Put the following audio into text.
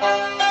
Música